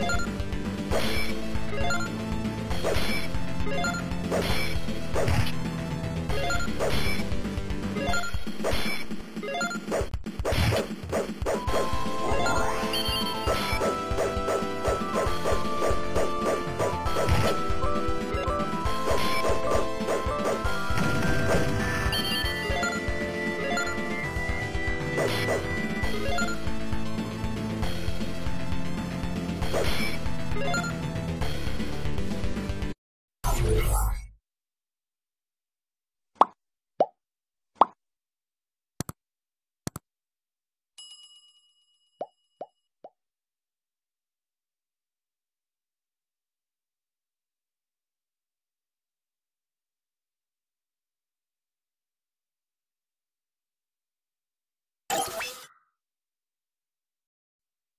何?